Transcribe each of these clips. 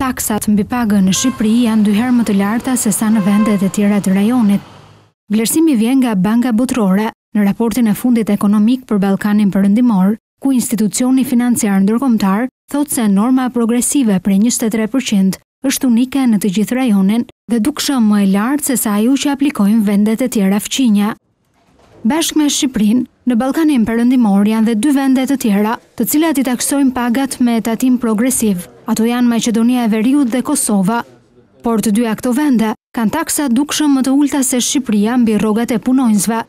Taksat mbi pagën në Shqipëri janë dy herë më të larta se sa në vendet e tjera të rajonit. Vlerësimi vjen nga Banka Botërore në raportin e fundit ekonomik për Ballkanin Perëndimor, ku institucioni financiar ndërkombëtar thotë se norma progresive prej njëzet e tre për qind është unike në të gjithë rajonin dhe dukshëm më e lartë se sa ajo që aplikojnë vendet e tjera fqinje. Bashkë me Shqipërinë, në Ballkanin Perëndimor janë dhe dy vende të tjera, të cilat i taksojnë pagat me tatim progresiv. Ato janë Maqedonia e Veriut dhe Kosova. Por të dyja këto vende kanë taksa dukshëm më të ulëta se Shqipëria mbi rrogat e punonjësve.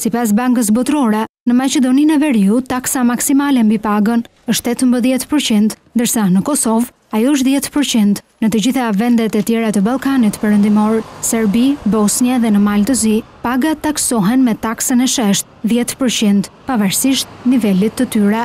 Sipas Bankës Botërore, në Maqedoninë e Veriut taksa maksimale mbi pagën është tetëmbëdhjetë për qind, ndërsa në Kosovë, ajo është dhjetë për qind. Në të gjitha vendet e tjera të Ballkanit Perëndimor, Serbi, Bosnje dhe në Mal të Zi, pagat taksohen me taksën e sheshtë, dhjetë për qind, pavarësisht nivelit të tyre.